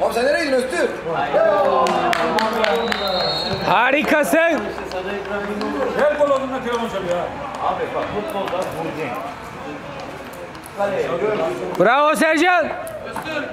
Oğlum sen nereye gidiyorsun Öztürk? Harikasın. Her gol olduğunda telefon çalıyor ha. Bravo Sercan. Öztürk!